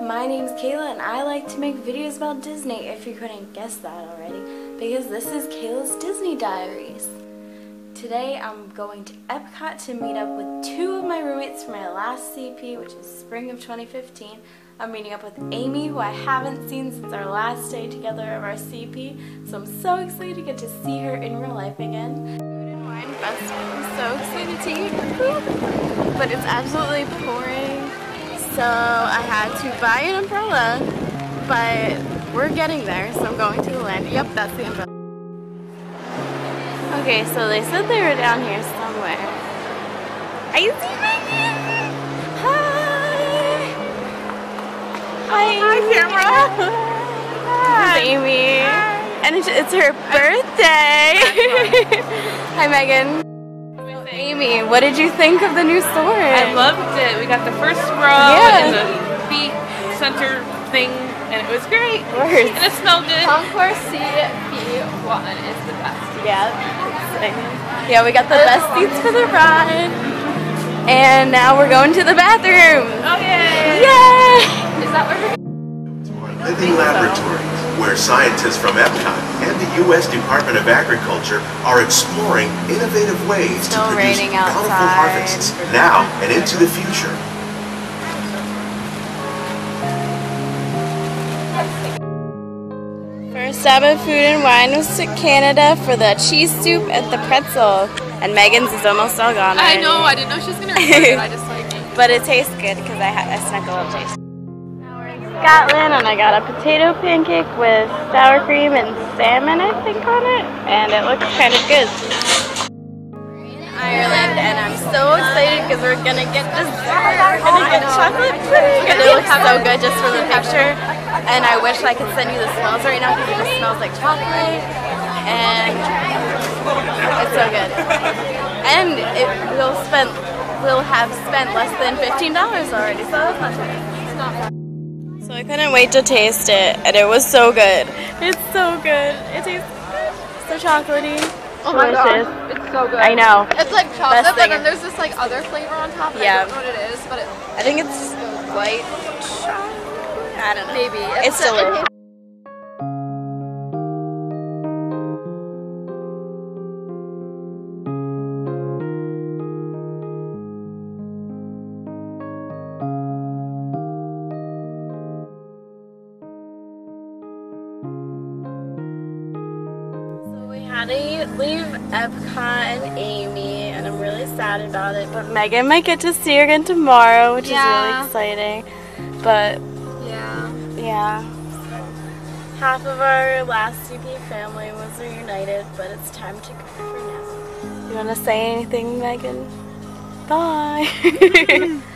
My name's Kayla and I like to make videos about Disney if you couldn't guess that already because this is Kayla's Disney Diaries. Today I'm going to Epcot to meet up with two of my roommates from my last CP which is spring of 2015. I'm meeting up with Amy who I haven't seen since our last day together of our CP so I'm so excited to get to see her in real life again. Food and Wine Festival. I'm so excited to eat food but it's absolutely pouring so I had to buy an umbrella, but we're getting there, so I'm going to the land. Yep, that's the umbrella. Okay, so they said they were down here somewhere. Are you seeing Meghan? Hi! Hi, Hi camera! Hi. Amy. Hi. And it's, it's her birthday! Hi, Meghan. Amy, what did you think of the new store? I loved it. We got the first row yeah. and the feet center thing, and it was great. Worse. And it smelled good. Concourse CP1 is the best. Yeah. Yeah, we got the best seats for the ride. And now we're going to the bathroom. Oh, yay! Yay! Is that where we're Living Laboratory where scientists from Epcot and the U.S. Department of Agriculture are exploring innovative ways to produce bountiful harvests now and into the future. First stop of food and wine was to Canada for the cheese soup and the pretzel. And Meghan's is almost all gone. I know, I didn't know she was going to record it. I just like it. But it tastes good because I, I snuck a little taste. Scotland and I got a potato pancake with sour cream and salmon I think on it and it looks kind of good. Ireland and I'm so excited because we're gonna get this We're gonna get chocolate pudding and it looks so good just from the picture and I wish I could send you the smells right now because it just smells like chocolate and it's so good. And it will spend we'll have spent less than $15 already so that's not too bad. It's not bad. So I couldn't wait to taste it, and it was so good. It's so good. It tastes so chocolatey. Oh my Delicious. god, it's so good. I know. It's like chocolate, but then there's this like other flavor on top. Yeah. I don't know what it is, but it, I think it's white chocolate. I don't know. Maybe. It's, it's delicious. Had to leave Epcot and Amy, and I'm really sad about it. But Meghan might get to see her again tomorrow, which yeah. is really exciting. But yeah, yeah. Half of our last CP family was reunited, but it's time to go for now. You want to say anything, Meghan? Bye.